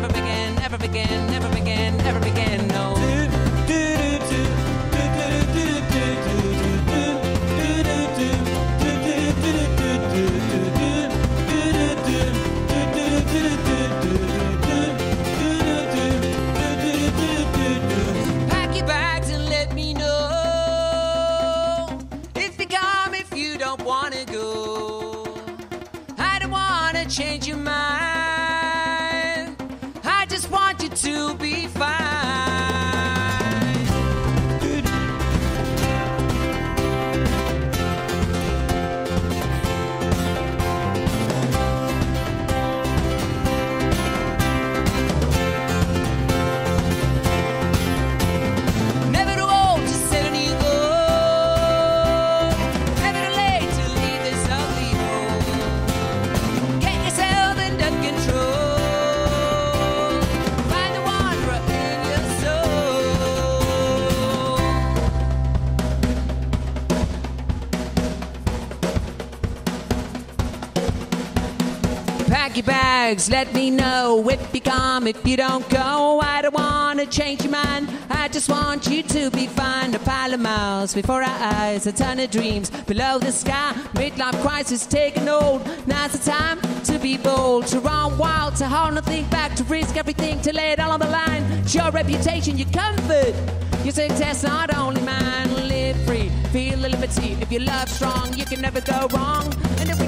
never again, never again, never again, never again, no. Pack your bags and let me know if you come, if you don't wanna go. I don't wanna change your mind. Your bags, let me know if you come, if you don't go. I don't wanna change your mind. I just want you to be fine. A pile of miles before our eyes, a ton of dreams below the sky. Midlife crisis taking hold. Now's the time to be bold, to run wild, to hold nothing back, to risk everything, to lay it all on the line. It's your reputation, your comfort, your success, not only mine. Live free, feel the liberty. If you love strong, you can never go wrong. And if we